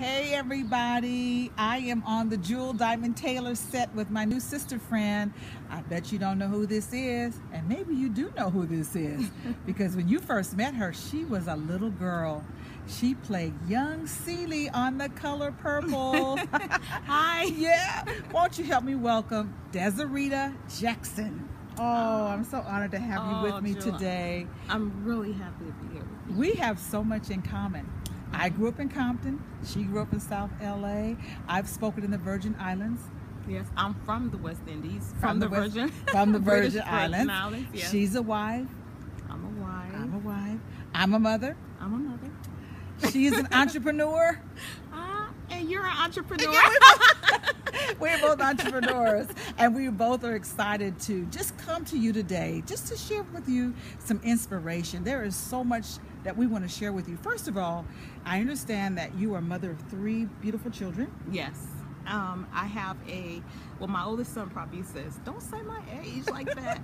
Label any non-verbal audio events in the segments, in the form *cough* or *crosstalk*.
Hey everybody, I am on the Jewel Diamond Taylor set with my new sister friend. I bet you don't know who this is, and maybe you do know who this is, *laughs* because when you first met her, she was a little girl. She played young Celie on The Color Purple. *laughs* Hi. yeah, won't you help me welcome Desreta Jackson. Oh, I'm so honored to have you Oh, with me Jewel. today. I'm really happy to be here with you. We have so much in common. I grew up in Compton. She grew up in South LA. I've spoken in the Virgin Islands. Yes, I'm from the West Indies, from, the, West- Virgin, from the *laughs* Virgin Virgin Islands. yes. She's a wife. I'm a wife. I'm a wife. I'm a mother. I'm a mother. She is an *laughs* entrepreneur. Ah, and you're an entrepreneur. *laughs* *laughs* We're both entrepreneurs, and we both are excited to just come to you today, just to share with you some inspiration. There is so much that we want to share with you. First of all, I understand that you are mother of three beautiful children. yes. Um, I have a, well, my oldest son probably says, don't say my age like *laughs* that.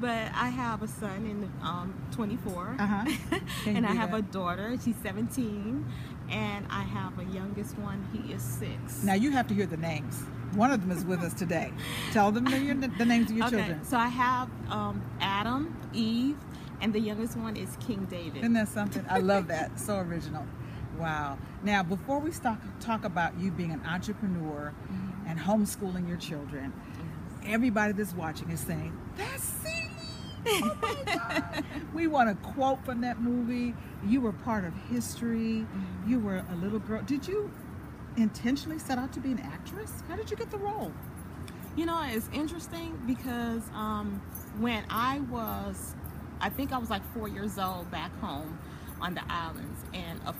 but I have a son in um, 24. Uh-huh. *laughs* And I have that? a daughter, she's 17. And I have a youngest one, he is six. Now you have to hear the names. One of them is with us today. Tell them the, your, the names of your okay, children. so I have um, Adam, Eve, and the youngest one is King David. Isn't that something? I love that. So original. Wow. Now, before we start, talk about you being an entrepreneur Mm-hmm. and homeschooling your children, everybody that's watching is saying, That's Celie. Oh my *laughs* God. we want a quote from that movie. You were part of history. Mm-hmm. You were a little girl. Did you intentionally set out to be an actress? How did you get the role? You know, it's interesting because um, when I was, I think I was like four years old back home on the islands, and a,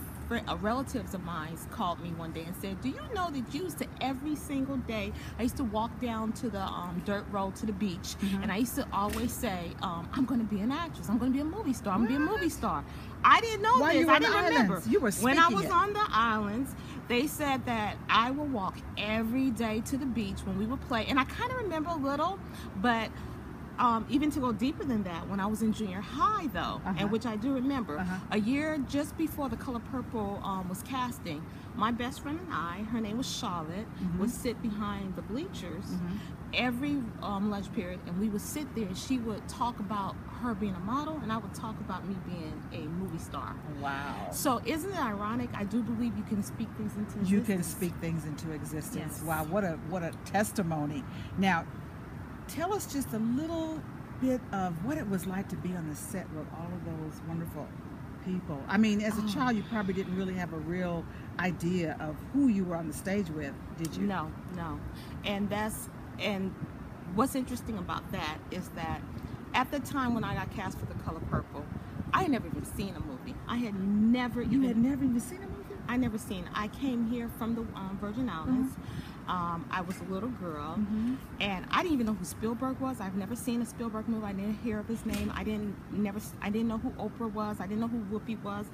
a relatives of mine called me one day and said, "Do you know that you used to every single day? I used to walk down to the um, dirt road to the beach, and I used to always say, um, I'm going to be an actress. I'm going to be a movie star. I'm going to be a movie star." I didn't know While this. you I didn't remember. you were when I was it. on the islands, they said that I would walk every day to the beach when we would play, and I kind of remember a little, but um, even to go deeper than that, when I was in junior high, though, Uh-huh. and which I do remember, Uh-huh. a year just before The Color Purple um, was casting, my best friend and I, her name was Charlotte, Mm-hmm. would sit behind the bleachers every um, lunch period, and we would sit there, and she would talk about her being a model, and I would talk about me being a movie star. Wow. So isn't it ironic? I do believe you can speak things into you can existence. speak things into existence. Yes. Wow, what a what a testimony. Now, tell us just a little bit of what it was like to be on the set with all of those wonderful people. I mean, as a Oh. child, you probably didn't really have a real idea of who you were on the stage with, did you? No, no. And that's and what's interesting about that is that at the time when I got cast for The Color Purple, I had never even seen a movie. I had never You even had never even seen a movie. I never seen. I came here from the um, Virgin Islands. Um, I was a little girl, Mhm. and I didn't even know who Spielberg was. I've never seen a Spielberg movie. I didn't hear of his name. I didn't never. I didn't know who Oprah was. I didn't know who Whoopi was,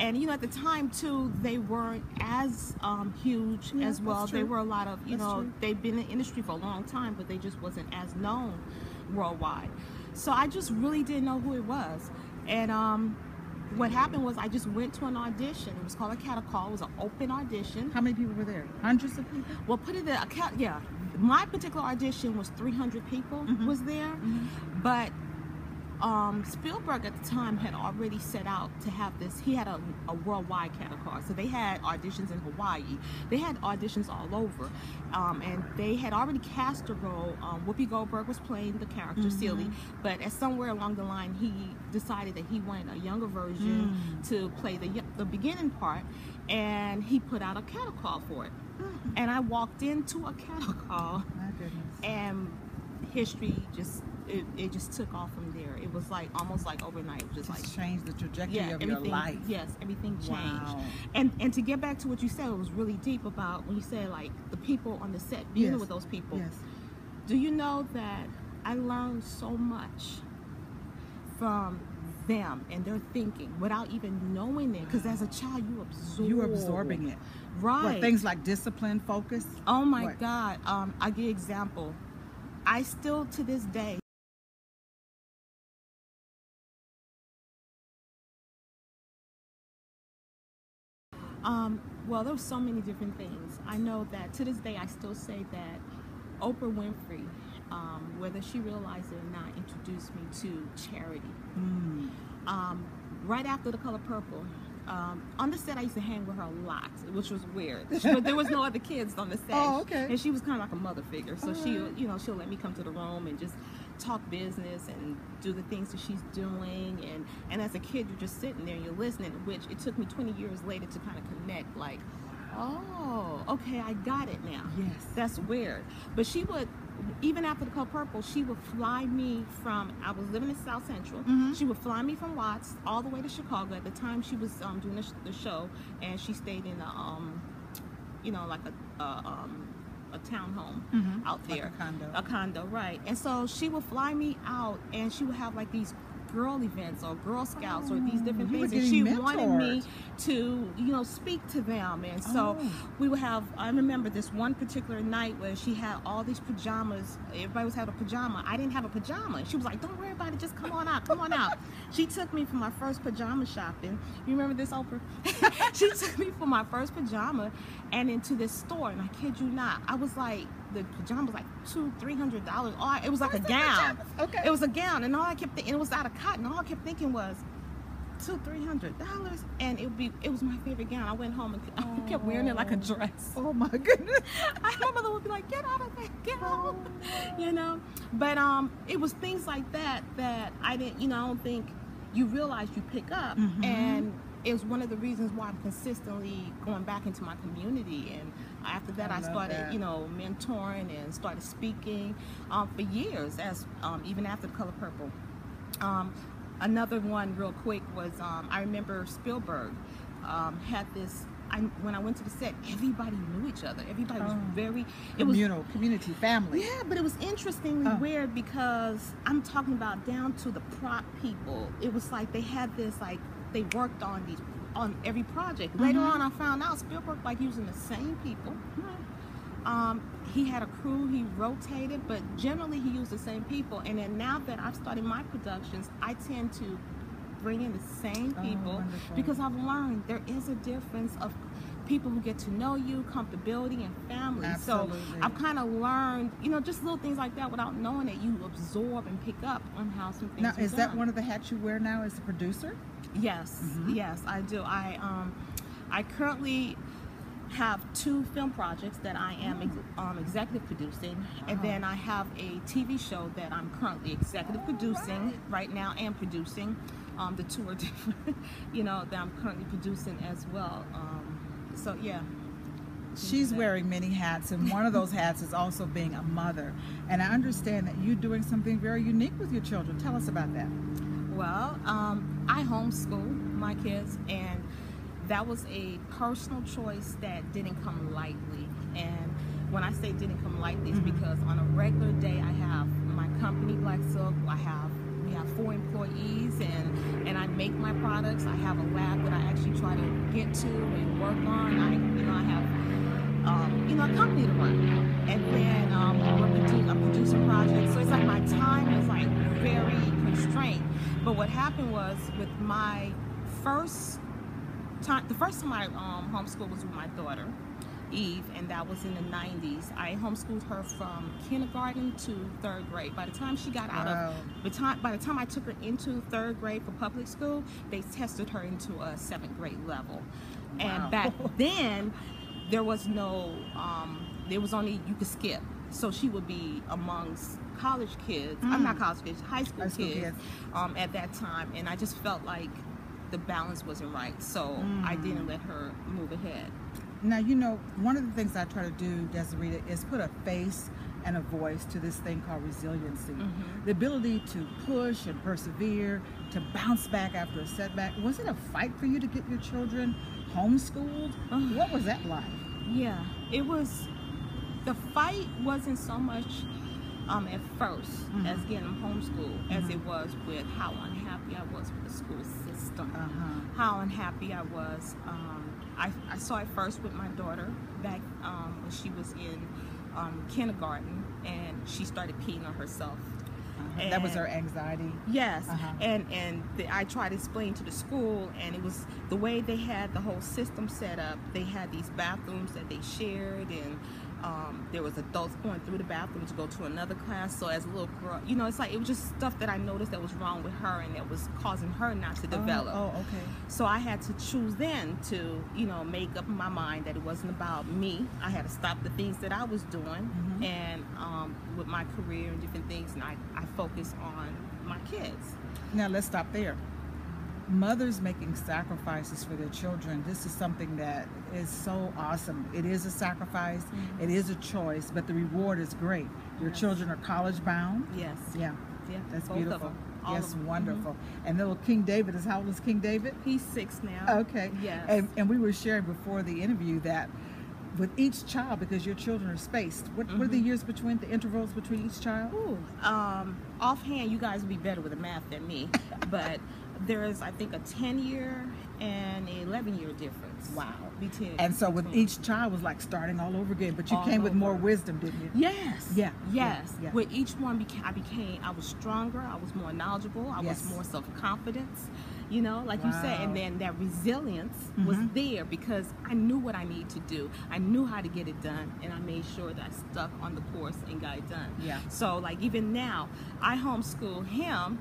and you know at the time too, they weren't as um, huge Yeah, as well. They were a lot of you That's know true. they've been in the industry for a long time, but they just wasn't as known worldwide. So I just really didn't know who it was, and um, what happened was I just went to an audition. It was called a cattle call. It was an open audition. How many people were there? Hundreds of people. Well, put it in a cat. Yeah, my particular audition was 300 people Mhm. was there, but um, Spielberg at the time had already set out to have this. He had a, a worldwide cattle call, so they had auditions in Hawaii. They had auditions all over, um, and they had already cast a role. Um, Whoopi Goldberg was playing the character Mhm. Celie, but at somewhere along the line, he decided that he wanted a younger version Mm. to play the the beginning part, and he put out a cattle call for it. And I walked into a cattle call, My goodness. and history just it, it just took off from there. It was like almost like overnight. It was just like changed the trajectory yeah, of your everything. life. Yes, everything changed. Wow. And and to get back to what you said, it was really deep about when you said like the people on the set, being Yes. with those people. Yes. Do you know that I learned so much from them and their thinking without even knowing it? Because as a child, you absorb. you're absorbing it. right? What things like discipline, focus? Oh my What? God. Um, I give example. I still to this day um, Well, there were so many different things. I know that to this day, I still say that Oprah Winfrey, um, whether she realized it or not, introduced me to charity. Mm. Um, right after The Color Purple, um, on the set, I used to hang with her a lot, which was weird. *laughs* But there was no other kids on the set. Oh, okay. And she was kind of like a mother figure, so All she, right. you know, she'll let me come to the room and just talk business and do the things that she's doing. And and as a kid, you're just sitting there and you're listening. Which it took me 20 years later to kind of connect, like, oh, okay, I got it now. Yes. That's weird. But she would, even after the color purple, she would fly me from, I was living in South Central. Mhm. She would fly me from Watts all the way to Chicago. At the time, she was um, doing the, sh- the show, and she stayed in a, um, you know, like a, a, um, a townhome Mhm. out Like a there. condo. A condo, right. And so she would fly me out, and she would have like these girl events or Girl Scouts or these different Oh, things, and she getting wanted me to, you know, speak to them. And so Oh. we would have. I remember this one particular night where she had all these pajamas. Everybody was having a pajama. I didn't have a pajama. She was like, "Don't worry about it. Just come on out. Come on out." *laughs* she took me for my first pajama shopping. You remember this, Oprah? *laughs* she took me for my first pajama, and into this store. And I kid you not, I was like, the pajama was like two, three hundred dollars. All I- it was like What's a gown. pajamas? Okay. It was a gown, and all I kept thinking, it was out of cotton. All I kept thinking was two, three hundred dollars, and it would be, it was my favorite gown. I went home and *laughs* I kept wearing it like a dress. Oh my goodness. I, *laughs* my mother would be like, "Get out of there, get out," Oh. you know. But um, it was things like that that I didn't, you know, I don't think you realize you pick up, Mhm. and it's one of the reasons why I'm consistently going back into my community. And after that, I I, started, that. you know, mentoring and started speaking um, for years, as um, even after the Color Purple. Um, another one, real quick, was um, I remember Spielberg um, had this. I, when I went to the set, everybody knew each other. Everybody was Oh. very. It was Communal, community, family. yeah, but it was interestingly Oh. weird because I'm talking about down to the prop people. It was like they had this like they worked on these on every project. Later Mhm. on, I found out Spielberg like using the same people. Um, he had a crew. He rotated, but generally he used the same people. And then now that I've started my productions, I tend to bring in the same Oh, people wonderful. because I've learned there is a difference of people who get to know you, comfortability, and family. Absolutely. So I've kind of learned, you know, just little things like that without knowing it, you absorb and pick up on how some things Now, is that one of the hats you wear now as a producer? Yes, Mhm. yes, I do. I um, I currently have two film projects that I am ex- um, executive producing, and then I have a TV show that I'm currently executive producing right now and producing. Um, the two are *laughs* different, you know, that I'm currently producing as well. Um, so yeah. She's wearing many hats, and one of those hats is also being a mother. And I understand that you're doing something very unique with your children. Tell us about that. Well, um, I homeschool my kids, and that was a personal choice that didn't come lightly. And when I say didn't come lightly, it's Mhm. because on a regular day, I have my company Black Silk. I have four employees, and and I make my products. I have a lab that I actually try to get to and work on. I you know I have um, you know, a company to run. And then um, I'm producing projects. So it's like my time is like very constrained. But what happened was with my first time, the first time I um, homeschooled was with my daughter, Eve, and that was in the 90s. I homeschooled her from kindergarten to third grade. By the time she got out Wow. of the time, by the time I took her into third grade for public school, they tested her into a seventh grade level. Wow. And back *laughs* then, there was no, um, there was only you could skip. So she would be amongst college kids. I'm Mm. not college kids, high school, High school kids, kids. Um, at that time, and I just felt like the balance wasn't right. So I Mm. didn't let her move ahead. Now, you know, one of the things I try to do, Desiree, is put a face and a voice to this thing called resiliency. Mhm. The ability to push and persevere, to bounce back after a setback. Was it a fight for you to get your children homeschooled? Ugh. What was that like? Yeah, it was. The fight wasn't so much um, at 1st Mhm. as getting them homeschooled as Mhm. it was with how unhappy I was with the school system. Uh-huh. How unhappy I was. Um, I, I saw it first with my daughter back um, when she was in um, kindergarten and she started peeing on herself. Uh-huh. That was her anxiety. Yes, Uh-huh. and and the, I tried to explain to the school, and it was the way they had the whole system set up. They had these bathrooms that they shared, and um, there was adults going through the bathroom to go to another class. So as a little girl, you know, it's like it was just stuff that I noticed that was wrong with her, and that was causing her not to develop. Oh, oh, okay. So I had to choose then to, you know, make up my mind that it wasn't about me. I had to stop the things that I was doing Mhm. and um, with my career and different things, and I, I focus on my kids. Now let's stop there. Mothers making sacrifices for their children. This is something that is so awesome. It is a sacrifice. Mhm. It is a choice, but the reward is great. Your Yes. children are college bound. Yes. Yeah, Yeah. that's both beautiful. Yes, wonderful. And little King David is how old is King David? He's six now. Okay. Yes. And, and we were sharing before the interview that with each child, because your children are spaced, what, what are the Mhm. years between the intervals between each child? Ooh, um, offhand, you guys would be better with the math than me, *laughs* but there is, I think, a 10 year and an 11 year difference. Wow. Between, And so with each child was like starting all over again, but you All came with more wisdom, didn't you? Yes. Yeah, Yes. yeah. With each one, beca- I became, I was stronger. I was more knowledgeable. I Yes. was more self confidence. You know, like you said, and then that resilience was Mhm. there because I knew what I need to do. I knew how to get it done, and I made sure that I stuck on the course and got it done. Yeah. So, like even now, I homeschool him,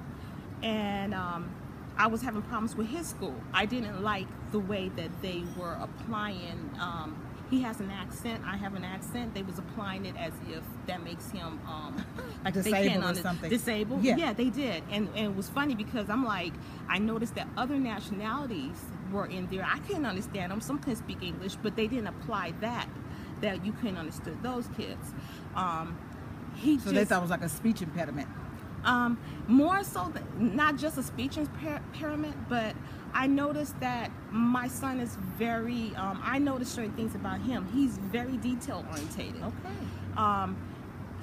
and um, I was having problems with his school. I didn't like the way that they were applying. Um, he has an accent. I have an accent. They was applying it as if that makes him um, like *laughs* they Disabled can't or something. Disabled. Yeah. they did, and and it was funny because I'm like, I noticed that other nationalities were in there. I couldn't understand them. Some couldn't speak English, but they didn't apply that. That you couldn't understand those kids. Um, he So just, they thought it was like a speech impediment. Um, more so, th- not just a speech impairment, but I noticed that my son is very. Um, I noticed certain things about him. He's very detail orientated. Okay. Um,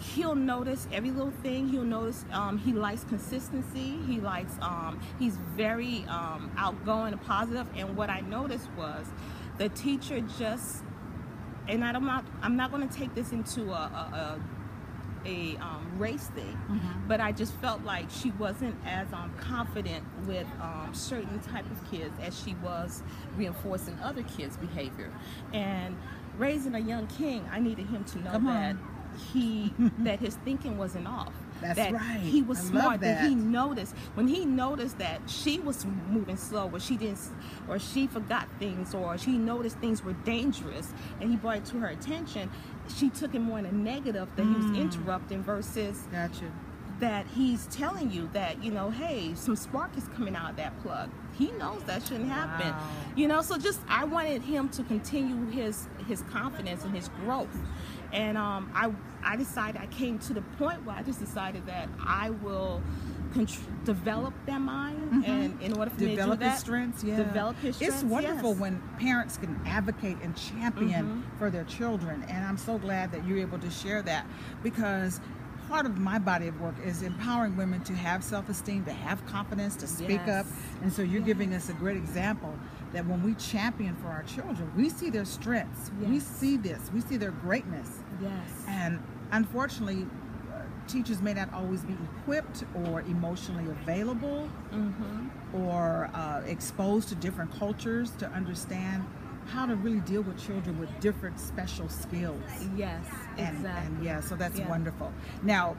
he'll notice every little thing. He'll notice. Um, he likes consistency. He likes. Um, he's very um, outgoing and positive. And what I noticed was, the teacher just. And I'm not. I'm not going to take this into a. a, a a um, race thing, Mhm. but I just felt like she wasn't as um, confident with um, certain type of kids as she was reinforcing other kids' behavior. And raising a young king, I needed him to know Come on. that he *laughs* that his thinking wasn't off. That's that right. He was I smart. That. he noticed when he noticed that she was moving slow, or she didn't, or she forgot things, or she noticed things were dangerous, and he brought it to her attention. She took it more in a negative that he was Mm. interrupting versus Gotcha. that he's telling you that you know hey some spark is coming out of that plug he knows that shouldn't happen Wow. you know so just i wanted him to continue his his confidence and his growth and um, I, I decided i came to the point where i just decided that i will develop their mind Mhm. and in order for me to do Develop his that strengths, yeah. develop his It's wonderful yes. when parents can advocate and champion Mhm. for their children, and I'm so glad that you're able to share that because part of my body of work is empowering women to have self-esteem, to have confidence, to speak Yes. up, and so you're giving us a great example that when we champion for our children, we see their strengths, we see this, we see their greatness, yes and unfortunately. uh, Teachers may not always be equipped or emotionally available mm-hmm. or uh, exposed to different cultures to understand how to really deal with children with different special skills. yes And, exactly and yeah, so that's Yeah. wonderful. Now,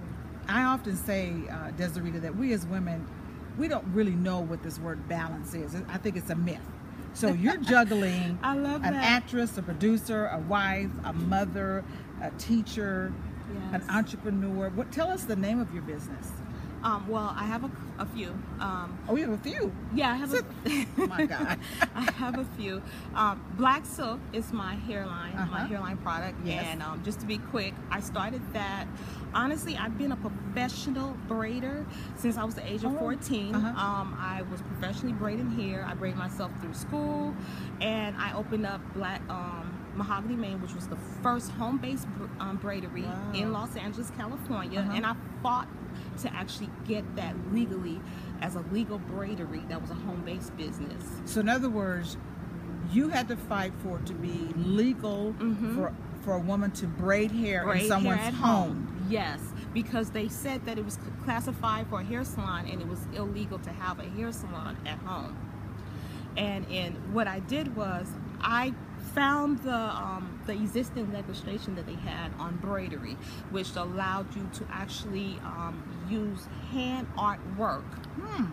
I often say, uh, Desreta, that we as women, we don't really know what this word balance is. I think it's a myth. So you're *laughs* juggling I love an that. actress, a producer, a wife, a mother, a teacher, an entrepreneur. What? Tell us the name of your business. um, well i have a, a few um, Oh, we have a few. Yeah, I have a. *laughs* Oh my God. *laughs* I have a few. Um, Black Silk is my hairline, Uh-huh. my hairline product, Yes. and um, just to be quick, I started that. Honestly, I've been a professional braider since I was the age of Oh, 14. uh-huh. Um, I was professionally braiding hair. I braided myself through school, and I opened up Black um, Mahogany Mane, which was the first home-based um, braidery Wow. in Los Angeles, California, Uh-huh. and I fought to actually get that legally as a legal braidery that was a home-based business. So in other words, you had to fight for it to be legal Mhm. for for a woman to braid hair Braid in someone's hair at home. Yes, because they said that it was classified for a hair salon and it was illegal to have a hair salon at home. And in what I did was I found the um, the existing legislation that they had on embroidery, which allowed you to actually um, use hand artwork. Hmm.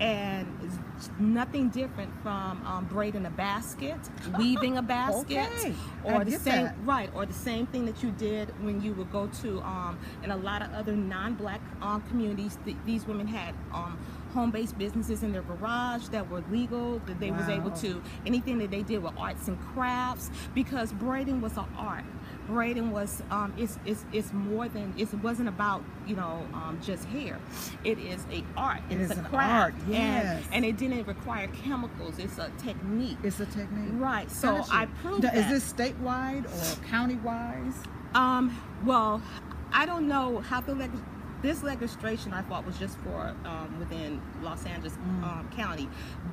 And it's nothing different from um, braiding a basket, *laughs* weaving a basket, Okay. I or the same that. right, or the same thing that you did when you would go to um, in a lot of other non-black um, communities. Th- these women had um, home-based businesses in their garage that were legal. That they was able to anything that they did with arts and crafts because braiding was an art. Braiding was um, it's, it's it's more than it wasn't about you know um, just hair. It is a art. It it's is a an craft, art, and, yes. and it didn't require chemicals. It's a technique. It's a technique. Right. So. I proved Now, that. Is this statewide or county-wise? Um, well, I don't know how the this legislation I thought was just for um, within Los Angeles Mm. um, County,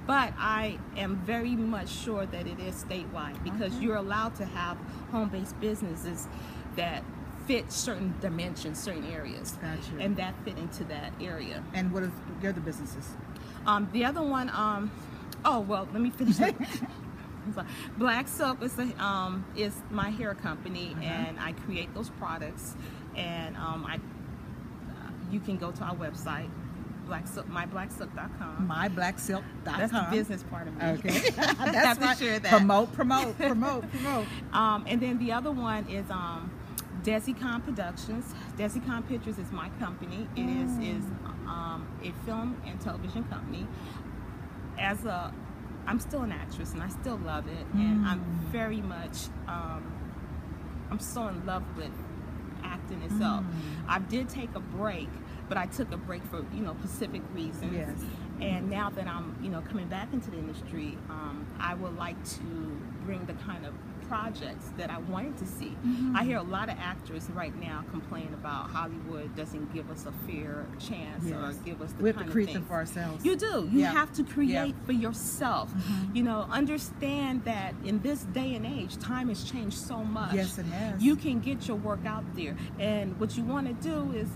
but I am very much sure that it is statewide because Okay. you're allowed to have home-based businesses that fit certain dimensions, certain areas, Gotcha. and that fit into that area. And what are the other businesses? Um, the other one, um, oh well, let me finish. it. *laughs* Black Silk is a, um, is my hair company, Uh-huh. and I create those products. And um, I, you can go to our website, black silk, myblacksilk.com. MyBlackSilk.com. That's the business part of me. Okay. I *laughs* That's have to right. share that. Promote, promote, promote, promote. *laughs* Um, and then the other one is um, DesiCon Productions. DesiCon Pictures is my company. It is is um, a film and television company. As a, I'm still an actress and I still love it, and I'm very much, um, I'm so in love with acting itself. I did take a break, but I took a break for you know specific reasons. Yes. And now that I'm, you know, coming back into the industry, um, I would like to bring the kind of projects that I wanted to see. Mm-hmm. I hear a lot of actors right now complain about Hollywood doesn't give us a fair chance or give us the We have to create them for ourselves. You do. You Yeah. have to create Yeah. Mm-hmm. for yourself. You know, understand that in this day and age, time has changed so much. Yes, it has. You can get your work out there, and what you want to do is.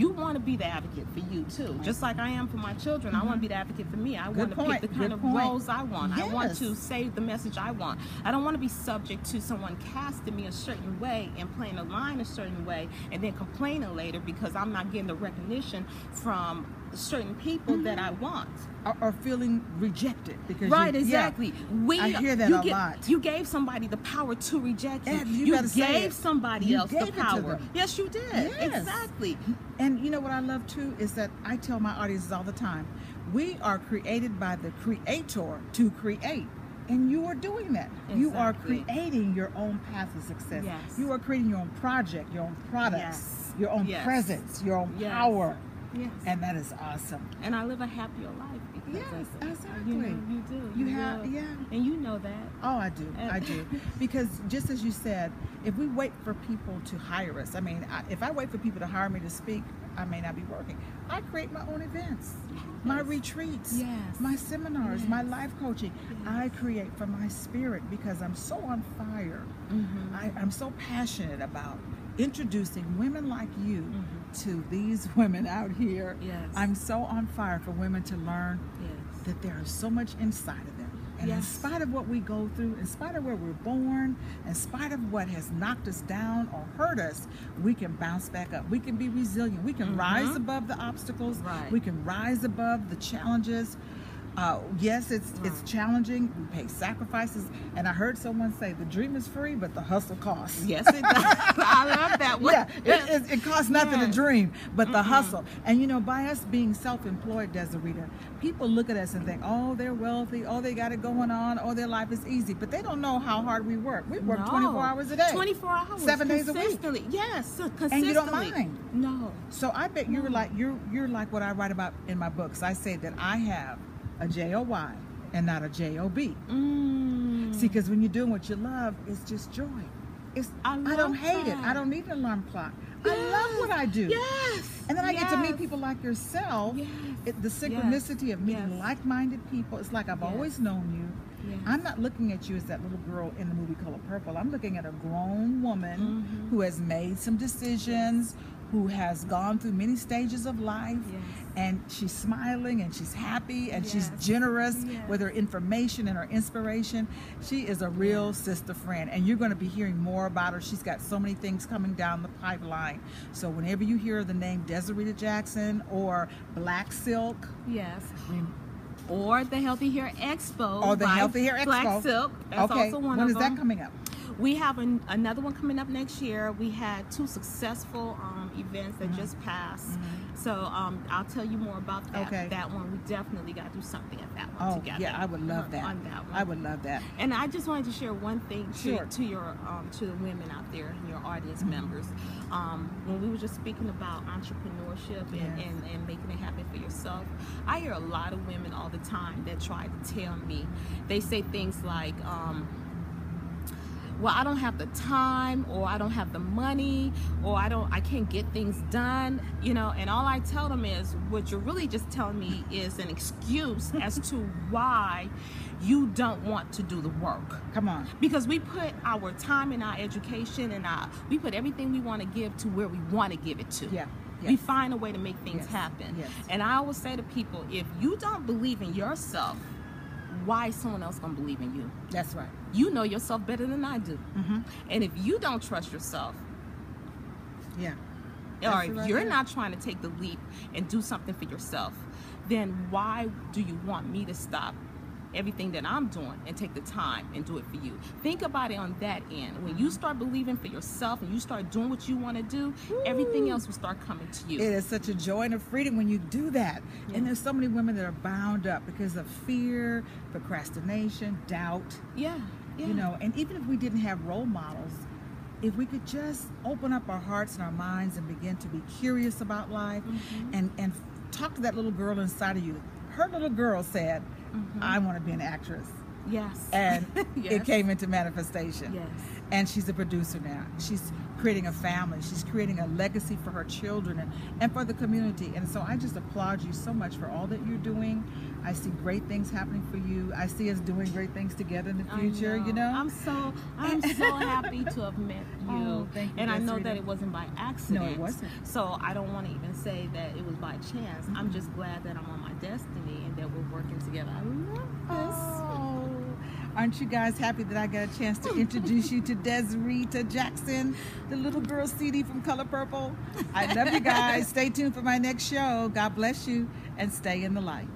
You want to be the advocate for you too, just like I am for my children. I want to mm-hmm. be the advocate for me. I Good want to point. pick the kind Good of point. roles I want. I want to say the message I want. I don't want to be subject to someone casting me a certain way and playing a line a certain way and then complaining later because I'm not getting the recognition from certain people that mm-hmm. I want. are, or feeling rejected because Right, you, yeah. exactly. We, I hear that you a get- lot. You gave somebody the power to reject you. Yeah, you gotta gave somebody You else gave the power. Yes, you did. Yes. Exactly. And you know what I love too is that I tell my audiences all the time, we are created by the creator to create. And you are doing that. You are creating your own path of success. Yes. You are creating your own project, your own products, Yes. your own Yes. presence, your own power. Yes. And that is awesome. And I live a happier life because Yes, of it. exactly. You know, you do. You have- do. yeah. And you know that. Oh, I do. And- I do. *laughs* Because just as you said, if we wait for people to hire us, I mean, I, if I wait for people to hire me to speak, I may not be working. I create my own events, my retreats, Yes. my seminars, my life coaching. I create for my spirit because I'm so on fire. Mm-hmm. I, I'm so passionate about introducing women like you Mhm. To these *laughs* women out here. Yes. I'm so on fire for women to learn Yes. that there is so much inside of them. And in spite of what we go through, in spite of where we're born, in spite of what has knocked us down or hurt us, we can bounce back up. We can be resilient. We can Mhm. rise above the obstacles. Right. We can rise above the challenges. Uh, yes, it's it's challenging. We pay sacrifices, and I heard someone say the dream is free, but the hustle costs. Yes, it does. *laughs* I love that one. Yeah, it, it, it costs nothing Yes. to dream, but the Mm-mm. hustle. And you know, by us being self-employed, Desreta, people look at us and think, oh, they're wealthy, oh, they got it going on, oh, their life is easy. But they don't know how hard we work. We work No. 24 hours a day. 24 hours. Seven days a week. consistently. Yes, consistently. And you don't mind. No. So I bet you're like you're you're like what I write about in my books. I say that I have a J O Y and not a J O B. Mm. See, because when you're doing what you love, it's just joy. It's I I, don't hate it. I don't need an alarm clock. I love what I do. Yes. And then I get to meet people like yourself. Yes. It, the synchronicity of meeting Yes. like-minded people. It's like I've Yes. always known you. Yes. I'm not looking at you as that little girl in the movie Color Purple. I'm looking at a grown woman Mhm. who has made some decisions, who has gone through many stages of life Yes. And she's smiling and she's happy and she's generous Yes. with her information and her inspiration. She is a real Yes. sister friend and you're going to be hearing more about her. She's got so many things coming down the pipeline. So whenever you hear the name Desiree Jackson or Black Silk, Yes. Or the Healthy Hair Expo. Or the Healthy Hair Expo. Black Silk. That's okay, also one when of is them. that coming up? We have an, another one coming up next year. We had two successful um, events that Mhm. just passed. Mhm. So um, I'll tell you more about that. Okay. That one, we definitely got to do something at that one Oh, together. yeah, I would love on- that. On that one. I would love that. And I just wanted to share one thing to, Sure. to your um, to the women out there, your audience Mhm. members. Um, when we were just speaking about entrepreneurship and, Yes. and, and making it happen for yourself, I hear a lot of women all the time that try to tell me. They say things like, um, well i don't have the time or i don't have the money or i don't i can't get things done you know and all i tell them is what you're really just telling me is an excuse *laughs* as to why you don't want to do the work Come on. because we put our time and our education and our we put everything we want to give to where we want to give it to Yeah. we find a way to make things Yes. happen Yes. and i always say to people if you don't believe in yourself why is someone else gonna believe in you That's right. you know yourself better than I do. Mm-hmm. And if you don't trust yourself, Yeah. or if you're not trying to take the leap and do something for yourself, then why do you want me to stop everything that I'm doing and take the time and do it for you? Think about it on that end. When you start believing for yourself and you start doing what you want to do, everything else will start coming to you. It is such a joy and a freedom when you do that. Yeah. And there's so many women that are bound up because of fear, procrastination, doubt, yeah, yeah. you know. And even if we didn't have role models, if we could just open up our hearts and our minds and begin to be curious about life Mhm. and, and talk to that little girl inside of you. Her little girl said, Mhm. I want to be an actress. Yes. And *laughs* Yes. it came into manifestation. Yes. and she's a producer now. She's creating a family. She's creating a legacy for her children and, and for the community. And so I just applaud you so much for all that you're doing. I see great things happening for you. I see us doing great things together in the future, you know? I'm so I'm *laughs* so happy to have met you. Oh, thank you, and I know that it wasn't by accident. No, it wasn't. So I don't want to even say that it was by chance. I'm Mhm. just glad that I'm on my destiny and that we're working together. I love this. Oh, aren't you guys happy that I got a chance to introduce you to Desreta Jackson, the little girl Celie from Color Purple? I love you guys. Stay tuned for my next show. God bless you and stay in the light.